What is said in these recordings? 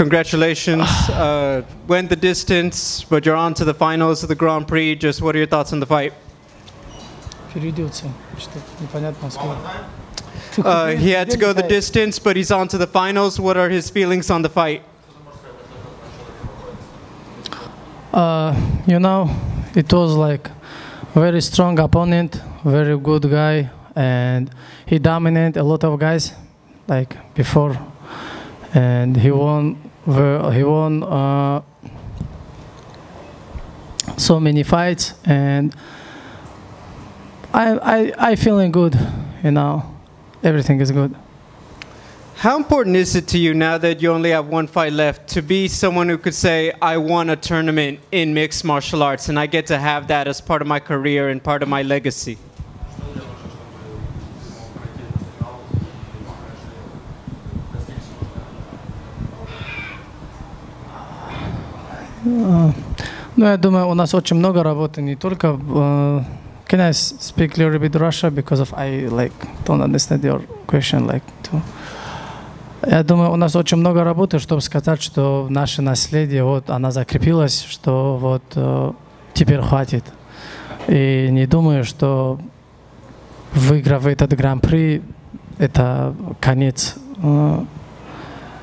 Congratulations. Uh, went the distance, but you're on to the finals of the Grand Prix. Just what are your thoughts on the fight? Перейдется, что непонятно сколько. Uh, he had to go the distance, but he's on to the finals. What are his feelings on the fight? Uh, you know, it was like very strong opponent, very good guy, and he dominated a lot of guys, like before, and he won. ver- He won uh, so many fights, and I I I feeling good. You know, everything is good. How important is it to you now that you only have one fight left to be someone who could say, I won a tournament in mixed martial arts and I get to have that as part of my career and part of my legacy? Ну, я думаю, у нас очень много работы, не только... э, can I speak a little bit Russia because of I like don't understand your question like too. Я думаю, у нас очень много работы, чтобы сказать, что наше наследие, вот, она закрепилась, что вот э, теперь хватит. И не думаю, что выиграв этот гран-при, это конец. Э,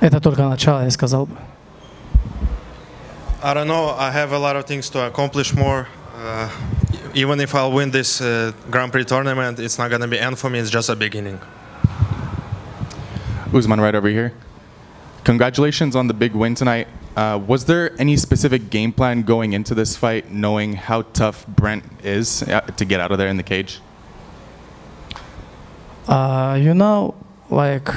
это только начало, я сказал бы. I don't know. I have a lot of things to accomplish more. Uh, even if I'll win this uh, Grand Prix tournament, it's not going to be end for me. It's just a beginning. Usman, right over here. Congratulations on the big win tonight. Uh, was there any specific game plan going into this fight, knowing how tough Brent is uh, to get out of there in the cage? Uh, you know, like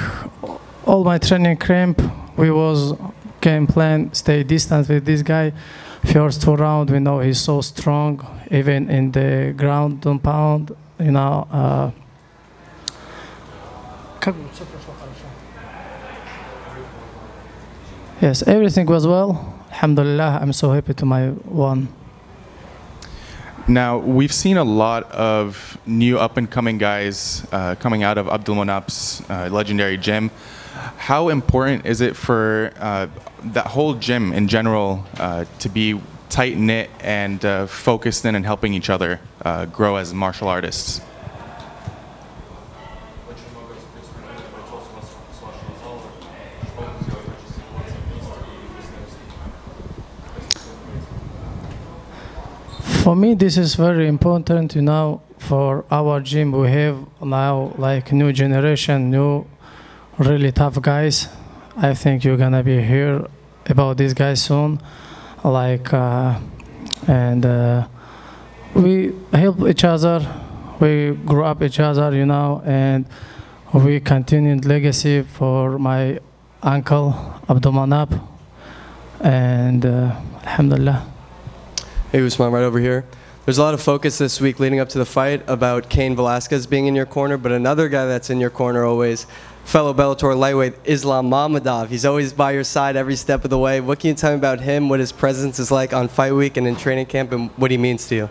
all my training camp, we was game plan, stay distance with this guy. First two round, we know he's so strong, even in the ground and pound, you know. Uh, yes, everything was well. Alhamdulillah, I'm so happy to my one. Now, we've seen a lot of new up and coming guys uh, coming out of Abdulmanap's uh, legendary gym. How important is it for uh, that whole gym in general uh, to be tight knit and uh, focused in and helping each other uh, grow as martial artists? For me, this is very important. You know, for our gym, we have now like new generation, new really tough guys. I think you're gonna be here about these guys soon. Like, uh, and uh, we help each other. We grow up each other, you know, and we continued legacy for my uncle Abdul Manap. And uh, Alhamdulillah. Hey, Usman, right over here. There's a lot of focus this week leading up to the fight about Cain Velasquez being in your corner, but another guy that's in your corner always, fellow Bellator lightweight Islam Mamedov. He's always by your side every step of the way. What can you tell me about him, what his presence is like on fight week and in training camp, and what he means to you?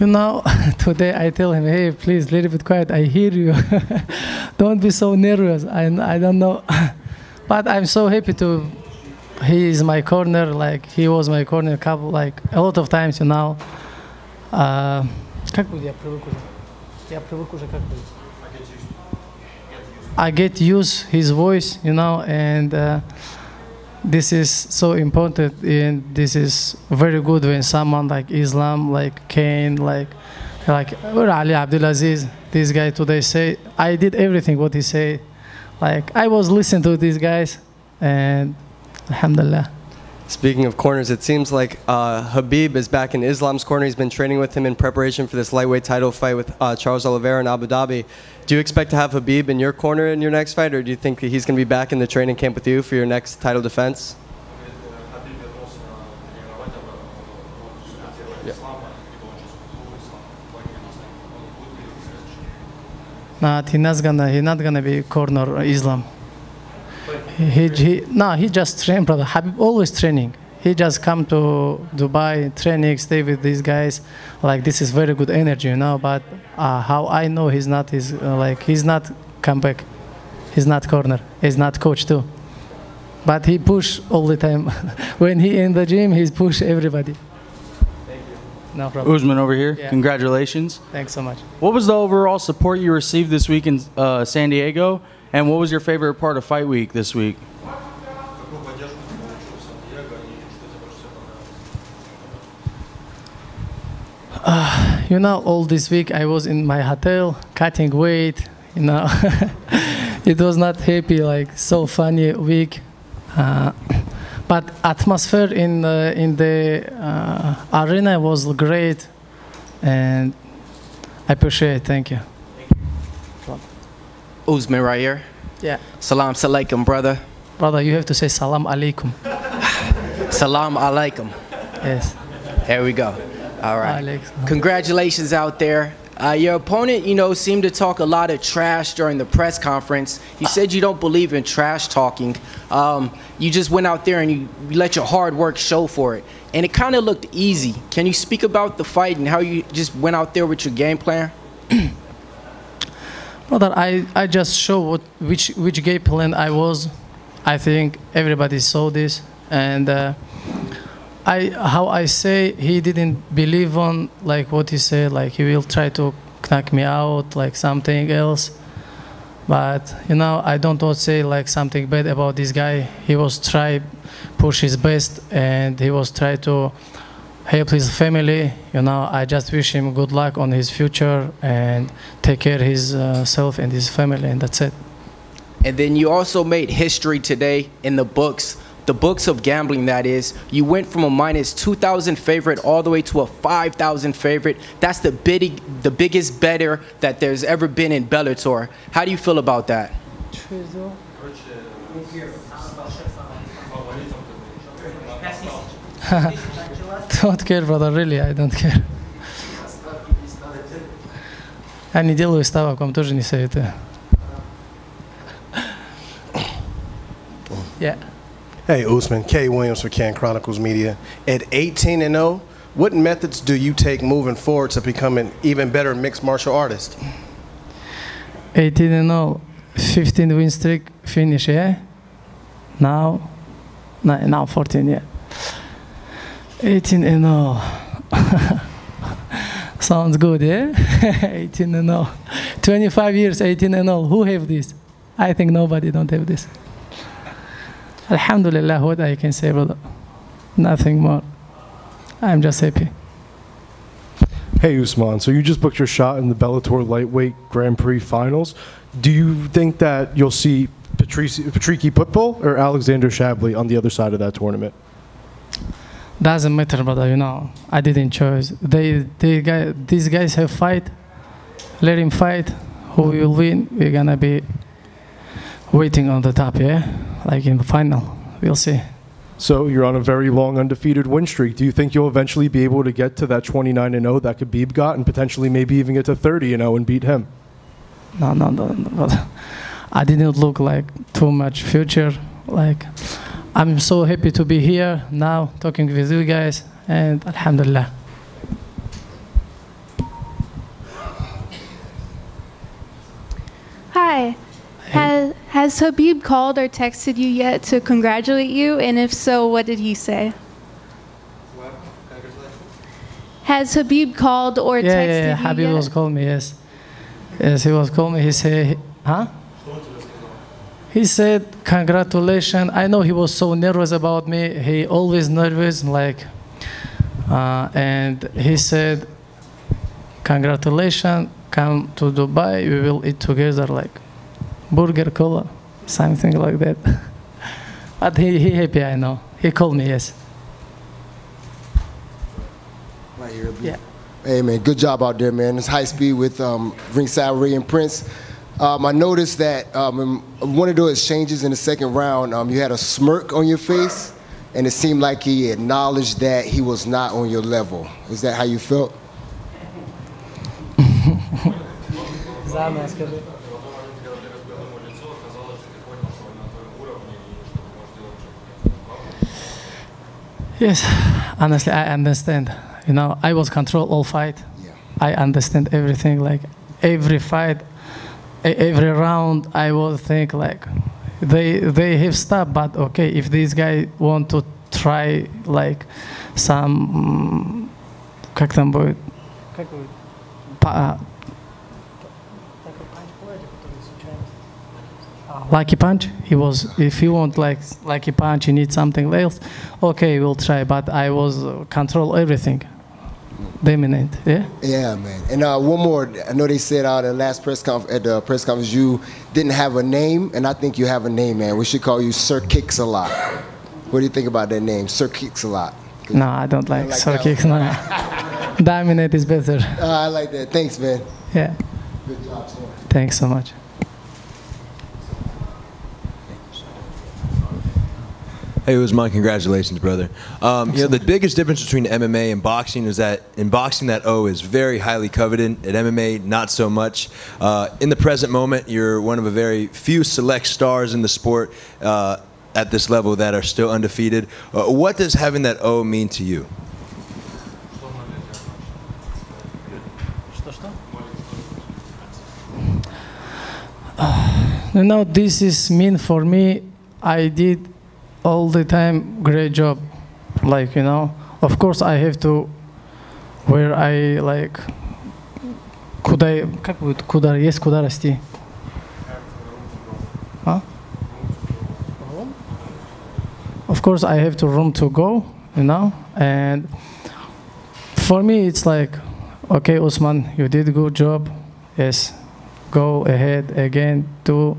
You know, today I tell him, hey, please, little bit quiet. I hear you. don't be so nervous. I, I don't know. but I'm so happy to, he is my corner. Like, he was my corner a couple, like, a lot of times, you know. Uh, как будет? Я привык уже. Я привык уже как будет. I get used his voice, you know, and uh, this is so important and this is very good when someone like Islam, like Cain, like like Ali Abdelaziz, this guy today say I did everything what he say. Like I was listening to these guys and Alhamdulillah. Speaking of corners, it seems like uh, Khabib is back in Islam's corner. He's been training with him in preparation for this lightweight title fight with uh, Charles Oliveira in Abu Dhabi. Do you expect to have Khabib in your corner in your next fight, or do you think he's going to be back in the training camp with you for your next title defense? Not he not gonna he not gonna be corner Islam. He, he, no he just train brother. Khabib always training. he just come to Dubai, training, stay with these guys. Like this is very good energy, you know. But uh, how I know he's not is uh, like he's not come back. He's not corner. He's not coach too. But he push all the time. when he in the gym, he's push everybody. Thank you. No problem. Usman over here. Yeah. Congratulations. Thanks so much. What was the overall support you received this week in uh, San Diego? And what was your favorite part of Fight Week this week? You know, all this week I was in my hotel cutting weight. You know, it was not happy, like so funny week. Uh, but atmosphere in the, in the uh, arena was great, and I appreciate. it. Thank you. Usman right here. Yeah, Salam alaikum, brother. brother, you have to say salam alaikum. Salam alaikum. Yes. There we go. All right. Congratulations out there. Uh, your opponent, you know, seemed to talk a lot of trash during the press conference. You said you don't believe in trash talking. Um, you just went out there and you, you let your hard work show for it. And it kind of looked easy. Can you speak about the fight and how you just went out there with your game plan? Brother, I, I just show what which which game plan I was. I think everybody saw this, and uh, I how I say he didn't believe on like what he said, like he will try to knock me out, like something else. But you know, I don't want to say like something bad about this guy. He was try push his best, and he was try to help his family. You know, I just wish him good luck on his future and take care of his uh, self and his family, and that's it. And then you also made history today in the books, the books of gambling, that is. You went from a minus 2,000 favorite all the way to a 5,000 favorite. That's the, big, the biggest better that there's ever been in Bellator. How do you feel about that? Don't care, brother, really, I don't care. Я не делаю ставок, вам тоже не советую. Yeah. Hey, Usman, K. Williams for Can Chronicles Media. At 18 and 0, what methods do you take moving forward to become an even better mixed martial artist? 18 and 0, 15 win streak finish, yeah? Now, no, now 14, yeah. 18 and 0. Sounds good, yeah? 18 and 0. 25 years, 18 and 0. Who have this? I think nobody don't have this. Alhamdulillah, what I can say, brother. Nothing more. I'm just happy. Hey Usman, so you just booked your shot in the Bellator lightweight Grand Prix finals. Do you think that you'll see Patrici, Patricky Pitbull or Alexander Shabliy on the other side of that tournament? Doesn't matter, brother. You know, I didn't choose. They, they guy, these guys have fight. Let him fight. Who mm-hmm. will win? We're gonna be waiting on the top, yeah, like in the final. We'll see. So you're on a very long undefeated win streak. Do you think you'll eventually be able to get to that 29 and 0 that Khabib got, and potentially maybe even get to 30 and 0 and beat him? No, no, no, no, brother. I didn't look like too much future. Like, I'm so happy to be here now, talking with you guys, and Alhamdulillah. Hi. Has, has Khabib called or texted you yet to congratulate you? And if so, what did he say? Has Khabib called or Yeah, texted yeah, yeah. you Khabib yet? was calling me. Yes, yes, he was calling me. He said, huh? He said, congratulations. I know he was so nervous about me. He always nervous, like, uh, and he said, congratulations. Come to Dubai. We will eat together, like, burger, cola, something like that. but he, he happy. I know. He called me. Yes. Right here. Yeah. Hey man, good job out there, man. It's high speed with um, Ringside Ray and Prince. Um, I noticed that um, in one of those exchanges in the second round, um, you had a smirk on your face, and it seemed like he acknowledged that he was not on your level. Is that how you felt? Yes, honestly, I understand. You know, I was control all fight. I understand everything. Like every fight, every round, I will think like they they have stuff, but okay, if this guy want to try like some, м, как там будет, Па- Lucky punch. He was. If you want like lucky punch, you need something else. Okay, we'll try. But I was uh, control everything, dominate. Yeah. Yeah, man. And uh, one more. I know they said uh, the last press conf- at the press conference you didn't have a name, and I think you have a name, man. We should call you Sir Kicks a lot. What do you think about that name, Sir Kicks a lot? No, I don't like, like that kicks. No. dominate is better. Uh, I like that. Thanks, man. Yeah. Good job, sir. Thanks so much. Hey Usman, congratulations, brother. Um, you know, the biggest difference between MMA and boxing is that in boxing, that O is very highly coveted. At MMA, not so much. Uh, in the present moment, you're one of a very few select stars in the sport uh, at this level that are still undefeated. Uh, what does having that O mean to you? You know, this is mean for me. I did all the time great job. Like you know, of course I have to. Where I like. Куда я- как будет куда есть куда расти? Huh? Of course I have to room to go, you know, and for me it's like, okay, Usman, you did a good job. Yes, go ahead again, do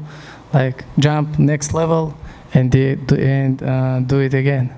like jump next level, and do, and uh, do it again.